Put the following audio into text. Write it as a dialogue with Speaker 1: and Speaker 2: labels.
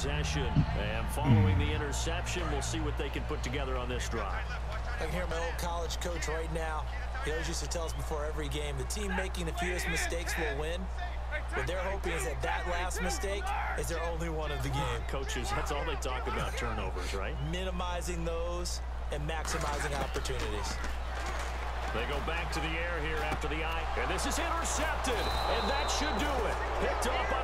Speaker 1: Possession. And following the interception, we'll see what they can put together on this drive.
Speaker 2: I can hear my old college coach right now. He always used to tell us before every game, the team making the fewest mistakes will win. What they're hoping is that that last mistake is their only one of the game.
Speaker 1: Coaches, that's all they talk about, turnovers, right?
Speaker 2: Minimizing those and maximizing opportunities.
Speaker 1: They go back to the air here after the eye. And this is intercepted. And that should do it. Picked off by.